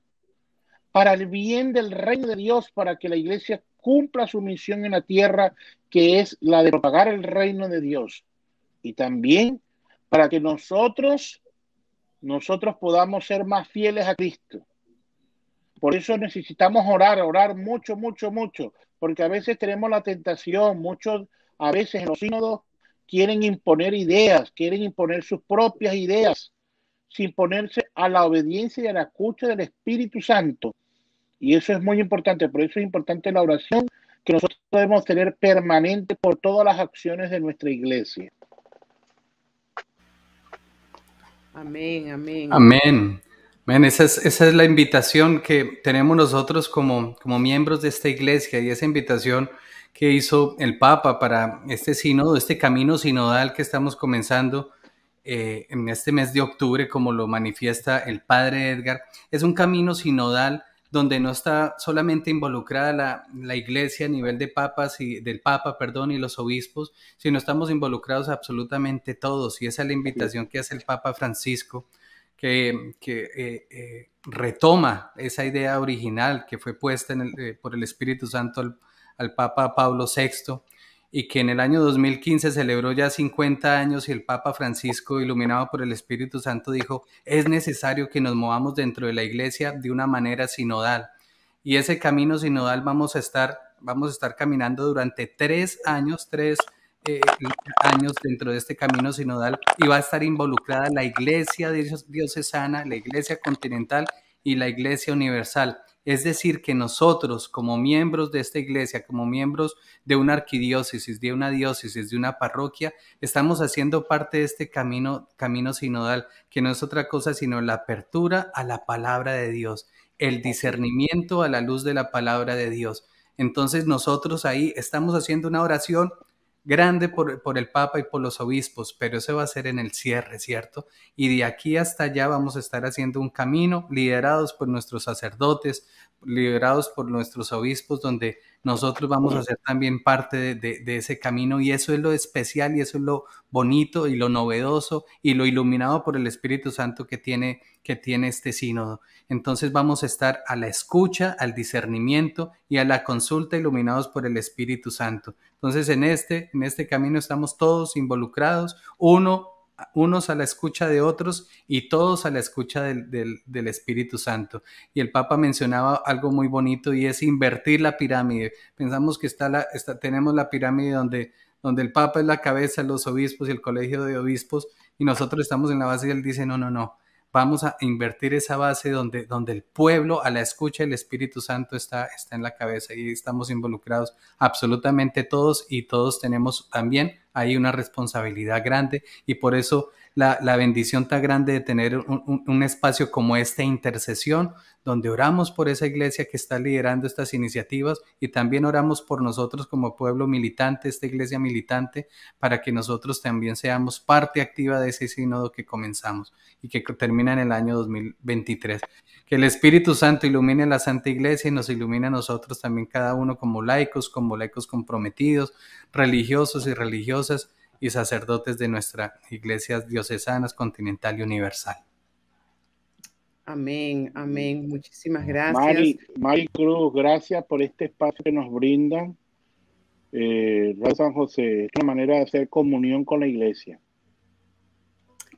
para el bien del reino de Dios, para que la iglesia cumpla su misión en la tierra, que es la de propagar el reino de Dios. Y también para que nosotros, nosotros podamos ser más fieles a Cristo. Por eso necesitamos orar, orar mucho, mucho, mucho, porque a veces tenemos la tentación, muchos a veces en los sínodos quieren imponer ideas, quieren imponer sus propias ideas, sin ponerse a la obediencia y a la escucha del Espíritu Santo. Y eso es muy importante, por eso es importante la oración que nosotros debemos tener permanente por todas las acciones de nuestra iglesia. Amén, amén. Amén. amén. Esa, es, esa es la invitación que tenemos nosotros como, como miembros de esta iglesia y esa invitación que hizo el Papa para este sínodo, este camino sinodal que estamos comenzando eh, en este mes de octubre, como lo manifiesta el Padre Edgar, es un camino sinodal donde no está solamente involucrada la, la, iglesia a nivel de papas y del papa, perdón, y los obispos, sino estamos involucrados absolutamente todos. Y esa es la invitación que hace el Papa Francisco, que, que eh, eh, retoma esa idea original que fue puesta por el Espíritu Santo al, al Papa Pablo VI y que en el año 2015 celebró ya 50 años y el Papa Francisco, iluminado por el Espíritu Santo, dijo, es necesario que nos movamos dentro de la iglesia de una manera sinodal. Y ese camino sinodal vamos a estar, vamos a estar caminando durante tres años, tres eh, años dentro de este camino sinodal y va a estar involucrada la iglesia diocesana, la iglesia continental y la iglesia universal. Es decir, que nosotros como miembros de esta iglesia, como miembros de una arquidiócesis, de una diócesis, de una parroquia, estamos haciendo parte de este camino, camino sinodal, que no es otra cosa sino la apertura a la palabra de Dios, el discernimiento a la luz de la palabra de Dios. Entonces nosotros ahí estamos haciendo una oración grande por, el Papa y por los obispos, pero eso va a ser en el cierre, ¿cierto? Y de aquí hasta allá vamos a estar haciendo un camino liderados por nuestros sacerdotes, liderados por nuestros obispos, donde nosotros vamos a ser también parte de, ese camino y eso es lo especial y eso es lo bonito y lo novedoso y lo iluminado por el Espíritu Santo que tiene, que tiene este sínodo. Entonces vamos a estar a la escucha, al discernimiento y a la consulta iluminados por el Espíritu Santo. Entonces en este, en este camino estamos todos involucrados, uno unos a la escucha de otros y todos a la escucha del, Espíritu Santo. Y el Papa mencionaba algo muy bonito y es invertir la pirámide. Pensamos que está la, tenemos la pirámide donde, donde el Papa es la cabeza, los obispos y el colegio de obispos y nosotros estamos en la base y él dice, no, no, no, vamos a invertir esa base donde, donde el pueblo a la escucha del Espíritu Santo está, está en la cabeza y estamos involucrados absolutamente todos y todos tenemos también ahí una responsabilidad grande y por eso la, bendición tan grande de tener un, un espacio como esta intercesión donde oramos por esa iglesia que está liderando estas iniciativas y también oramos por nosotros como pueblo militante, esta iglesia militante, para que nosotros también seamos parte activa de ese sínodo que comenzamos y que termina en el año 2023. Que el Espíritu Santo ilumine la Santa Iglesia y nos ilumine a nosotros también cada uno como laicos, como laicos comprometidos, religiosos y religiosas y sacerdotes de nuestra iglesia diocesanas, continental y universal. Amén, amén. Muchísimas gracias. Mari, Mari Cruz, gracias por este espacio que nos brindan. Eh, San José, es una manera de hacer comunión con la iglesia.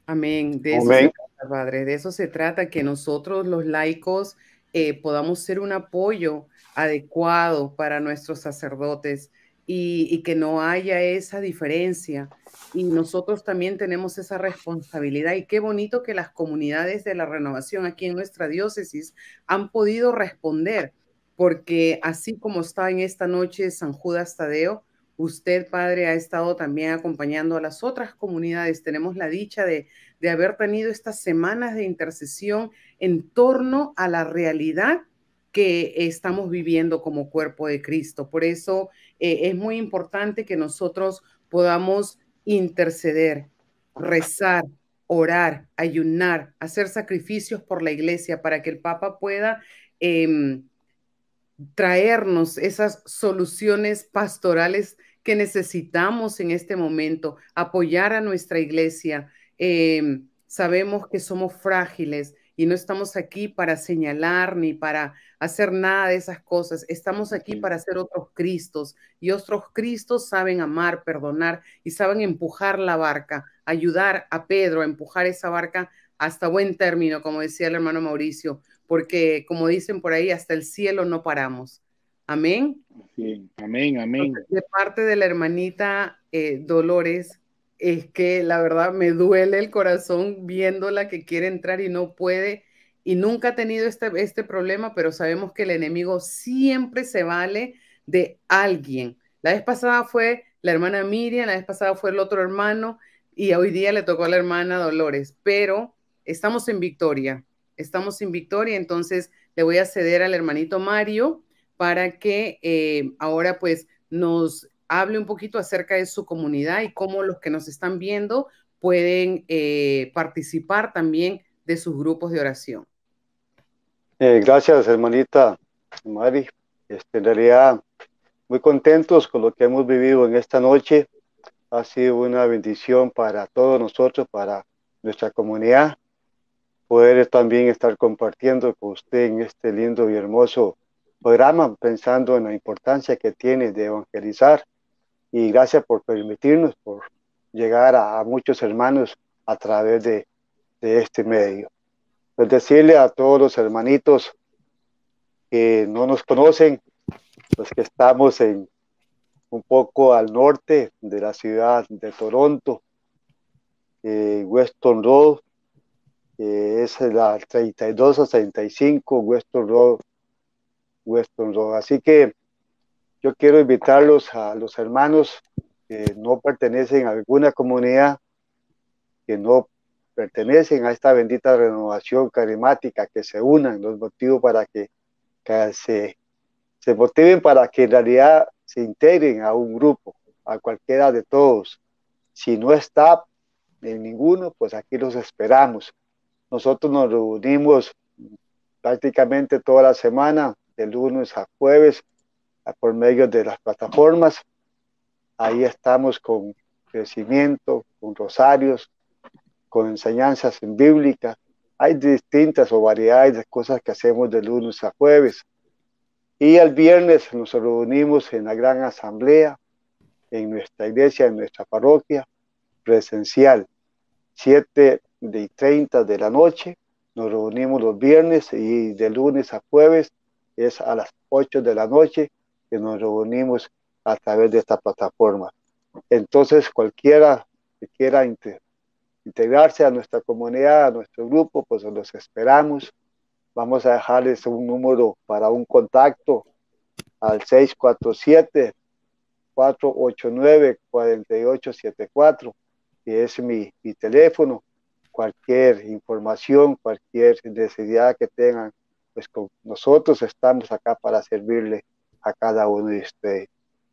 Amén. De eso se trata, Padre. De eso se trata, que nosotros los laicos eh, podamos ser un apoyo adecuado para nuestros sacerdotes y, que no haya esa diferencia. Y nosotros también tenemos esa responsabilidad. Y qué bonito que las comunidades de la renovación aquí en nuestra diócesis han podido responder, porque así como está en esta noche San Judas Tadeo, Usted, Padre, ha estado también acompañando a las otras comunidades. Tenemos la dicha de, haber tenido estas semanas de intercesión en torno a la realidad que estamos viviendo como cuerpo de Cristo. Por eso eh, es muy importante que nosotros podamos interceder, rezar, orar, ayunar, hacer sacrificios por la iglesia para que el Papa pueda em, traernos esas soluciones pastorales que necesitamos en este momento, apoyar a nuestra iglesia. Em, sabemos que somos frágiles y no estamos aquí para señalar ni para hacer nada de esas cosas. Estamos aquí para ser otros Cristos y otros Cristos saben amar, perdonar y saben empujar la barca, ayudar a Pedro a empujar esa barca hasta buen término, como decía el hermano Mauricio, porque como dicen por ahí, hasta el cielo no paramos. Amén. amén, amén. de parte de la hermanita eh, Dolores, es que la verdad me duele el corazón viéndola que quiere entrar y no puede y nunca ha tenido este, este problema, pero sabemos que el enemigo siempre se vale de alguien. La vez pasada fue la hermana Miriam, la vez pasada fue el otro hermano y hoy día le tocó a la hermana Dolores, pero estamos en victoria, estamos en victoria, entonces le voy a ceder al hermanito Mario para que eh, ahora pues nos hable un poquito acerca de su comunidad y cómo los que nos están viendo pueden eh, participar también de sus grupos de oración. Eh, gracias, hermanita Mari. Este, en realidad, muy contentos con lo que hemos vivido en esta noche. Ha sido una bendición para todos nosotros, para nuestra comunidad, poder también estar compartiendo con usted en este lindo y hermoso programa pensando en la importancia que tiene de evangelizar y gracias por permitirnos, por llegar a, muchos hermanos a través de, este medio. Pues decirle a todos los hermanitos que no nos conocen, pues que estamos en un poco al norte de la ciudad de Toronto, Weston Road, es la 32 a 35 Weston Road Weston Así que yo quiero invitarlos a los hermanos que no pertenecen a alguna comunidad, que no pertenecen a esta bendita renovación carismática, que se unan, los motivos para que, se, motiven para que en realidad se integren a un grupo, a cualquiera de todos. Si no está en ninguno, pues aquí los esperamos. Nosotros nos reunimos prácticamente toda la semana de lunes a jueves por medio de las plataformas. Ahí estamos con crecimiento, con rosarios, con enseñanzas en bíblica. Hay distintas o variedades de cosas que hacemos de lunes a jueves. Y el viernes nos reunimos en la gran asamblea, en nuestra iglesia, en nuestra parroquia, presencial, 7 de 30 de la noche. Nos reunimos los viernes y de lunes a jueves es a las 8 de la noche que nos reunimos a través de esta plataforma. Entonces, cualquiera que quiera integrarse a nuestra comunidad, a nuestro grupo, pues los esperamos. Vamos a dejarles un número para un contacto al 647-489-4874, que es mi, teléfono. Cualquier información, cualquier necesidad que tengan pues nosotros estamos acá para servirle a cada uno de ustedes.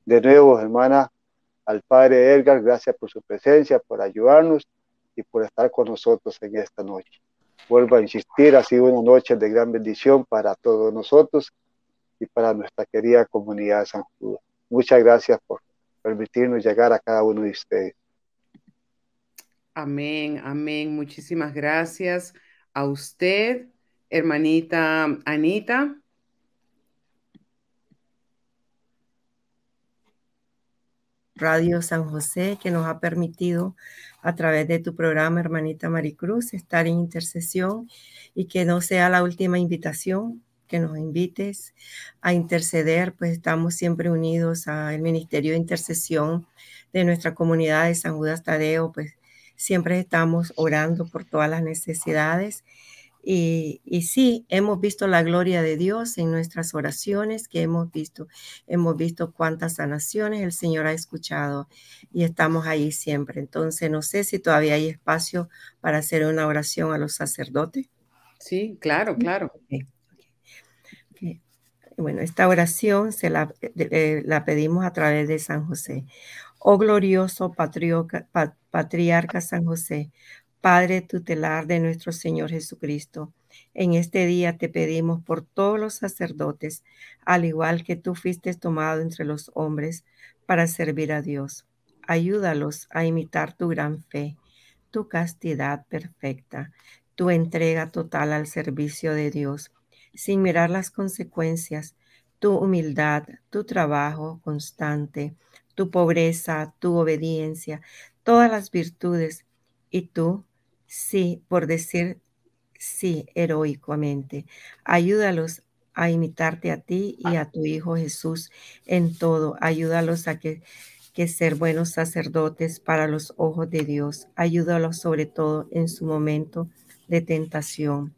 De nuevo, hermana, al Padre Edgar, gracias por su presencia, por ayudarnos y por estar con nosotros en esta noche. Vuelvo a insistir, ha sido una noche de gran bendición para todos nosotros y para nuestra querida comunidad de San Judas. Muchas gracias por permitirnos llegar a cada uno de ustedes. Amén, amén. Muchísimas gracias a usted hermanita Anita. Radio San José, que nos ha permitido a través de tu programa, hermanita Maricruz, estar en intercesión y que no sea la última invitación que nos invites a interceder, pues estamos siempre unidos al Ministerio de Intercesión de nuestra comunidad de San Judas Tadeo, pues siempre estamos orando por todas las necesidades Y, y, sí, hemos visto la gloria de Dios en nuestras oraciones que hemos visto. Hemos visto cuántas sanaciones el Señor ha escuchado y estamos ahí siempre. Entonces, no sé si todavía hay espacio para hacer una oración a los sacerdotes. Sí, claro, claro. Bueno, esta oración se la, eh, la, pedimos a través de San José. Oh glorioso patriarca San José, Padre tutelar de nuestro Señor Jesucristo, en este día te pedimos por todos los sacerdotes, al igual que tú fuiste tomado entre los hombres para servir a Dios. Ayúdalos a imitar tu gran fe, tu castidad perfecta, tu entrega total al servicio de Dios, sin mirar las consecuencias, tu humildad, tu trabajo constante, tu pobreza, tu obediencia, todas las virtudes y tú sí, por decir sí heroicamente. Ayúdalos a imitarte a ti y a tu Hijo Jesús en todo. Ayúdalos a que, que ser buenos sacerdotes para los ojos de Dios. Ayúdalos sobre todo en su momento de tentación.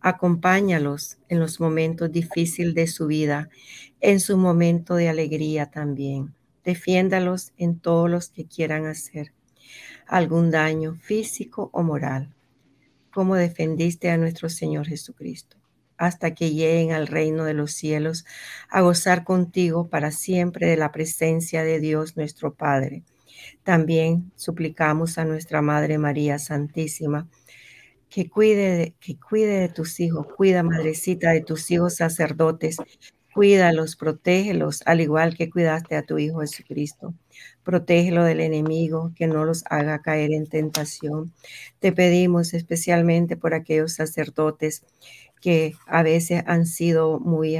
Acompáñalos en los momentos difíciles de su vida, en su momento de alegría también. Defiéndalos en todos los que quieran hacer algún daño físico o moral, como defendiste a nuestro Señor Jesucristo, hasta que lleguen al reino de los cielos a gozar contigo para siempre de la presencia de Dios nuestro Padre. También suplicamos a nuestra Madre María Santísima, que cuide, de, que cuide de tus hijos, cuida, madrecita, de tus hijos sacerdotes, cuídalos, protégelos, al igual que cuidaste a tu Hijo Jesucristo. Protégelo del enemigo, que no los haga caer en tentación. Te pedimos especialmente por aquellos sacerdotes que a veces han sido muy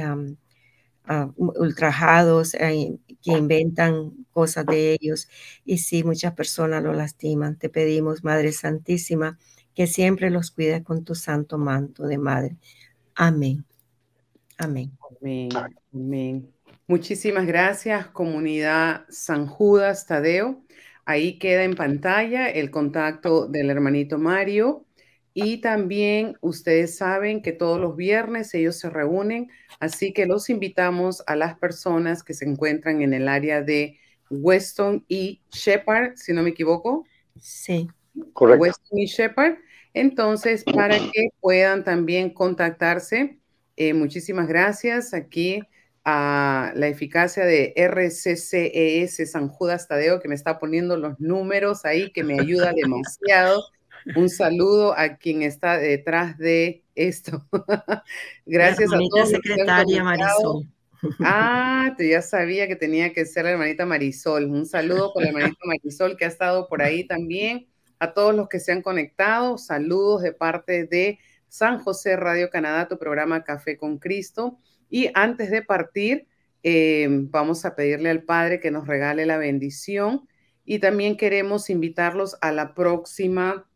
ultrajados, que inventan cosas de ellos y sí, muchas personas lo lastiman. Te pedimos, Madre Santísima, que siempre los cuide con tu santo manto de Madre. Amén. Amén. Amén. Amén. Muchísimas gracias, comunidad San Judas Tadeo. Ahí queda en pantalla el contacto del hermanito Mario. Y también ustedes saben que todos los viernes ellos se reúnen, así que los invitamos a las personas que se encuentran en el área de Weston y Shepard, si no me equivoco. Sí, correcto. Weston y Shepard. Entonces, para que puedan también contactarse, eh, muchísimas gracias. Aquí a la eficacia de RCCES San Judas Tadeo, que me está poniendo los números ahí, que me ayuda demasiado. Un saludo a quien está detrás de esto. Gracias a todos. secretaria Marisol. Ah, ya sabía que tenía que ser la hermanita Marisol. Un saludo por la hermanita Marisol que ha estado por ahí también. A todos los que se han conectado, saludos de parte de San José Radio Canadá, tu programa Café con Cristo. Y antes de partir, eh, vamos a pedirle al Padre que nos regale la bendición y también queremos invitarlos a la próxima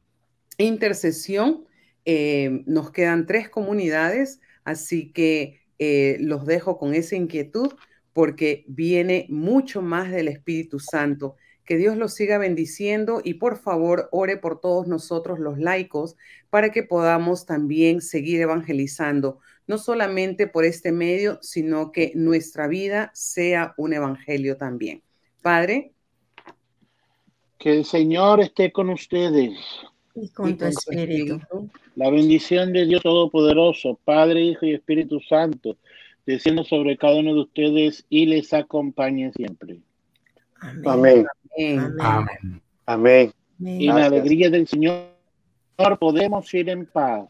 intercesión. Eh, nos quedan tres comunidades, así que eh, los dejo con esa inquietud porque viene mucho más del Espíritu Santo. Que Dios los siga bendiciendo y por favor ore por todos nosotros los laicos para que podamos también seguir evangelizando no solamente por este medio, sino que nuestra vida sea un evangelio también. Padre. Que el Señor esté con ustedes. Y con, tu espíritu. La bendición de Dios Todopoderoso, Padre, Hijo y Espíritu Santo, descienda sobre cada uno de ustedes y les acompañe siempre. Amén. Amén. Amén. Y en la alegría del Señor podemos ir en paz.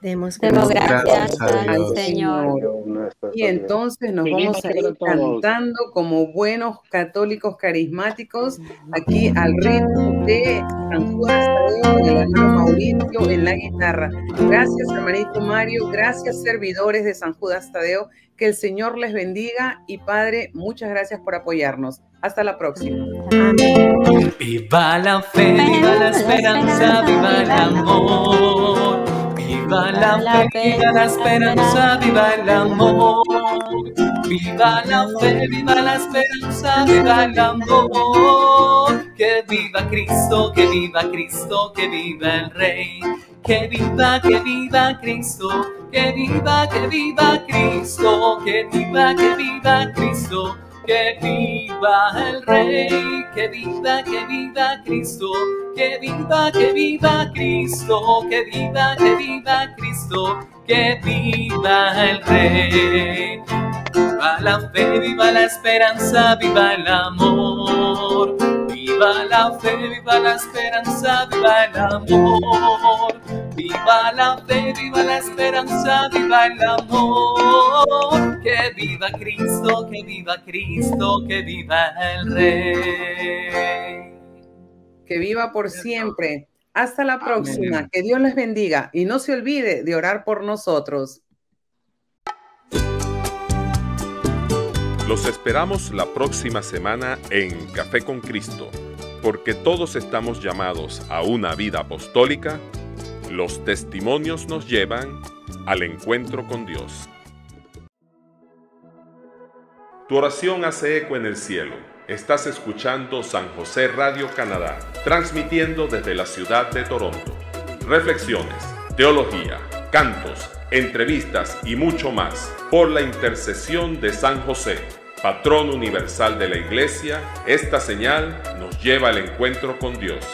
Demos gracias, al Señor. Y entonces nos vamos a ir cantando como buenos católicos carismáticos aquí al ritmo de San Juan Tadeo, del hermano Mauricio en la guitarra. Gracias, hermanito Mario. Gracias, servidores de San Judas Tadeo. Que el Señor les bendiga y Padre, muchas gracias por apoyarnos. Hasta la próxima. Amén. Viva la fe, viva la esperanza, viva el amor. Viva la fe, viva la esperanza, viva el amor. Viva la fe, viva la esperanza, viva el amor. Que viva Cristo, que viva Cristo, que viva el Rey. Que viva, que viva Cristo, que viva, que viva Cristo, que viva, que viva Cristo. Que viva el Rey, que viva, que viva Cristo, que viva, que viva Cristo, que viva, que viva Cristo, que viva el Rey. Viva la fe, viva la esperanza, viva el amor. Viva la fe, viva la esperanza, viva el amor. Viva la fe, viva la esperanza, viva el amor. Que viva Cristo, que viva Cristo, que viva el Rey. Que viva por siempre. Hasta la próxima. Que Dios les bendiga y no se olvide de orar por nosotros. Los esperamos la próxima semana en Café con Cristo, porque todos estamos llamados a una vida apostólica. Los testimonios nos llevan al encuentro con Dios. Tu oración hace eco en el cielo. Estás escuchando San José Radio Canadá, transmitiendo desde la ciudad de Toronto. Reflexiones, teología, cantos, entrevistas y mucho más por la intercesión de San José patrón universal de la Iglesia, esta señal nos lleva al encuentro con Dios.